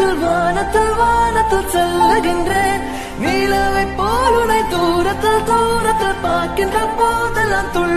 வானத்தில் வானத்தில் வானத்தில் செல்லுகின்றேன். நீலவை போல் உனை தூரத்தில் தூரத்தில் பார்க்கின்ற போதெல்லாம் துள்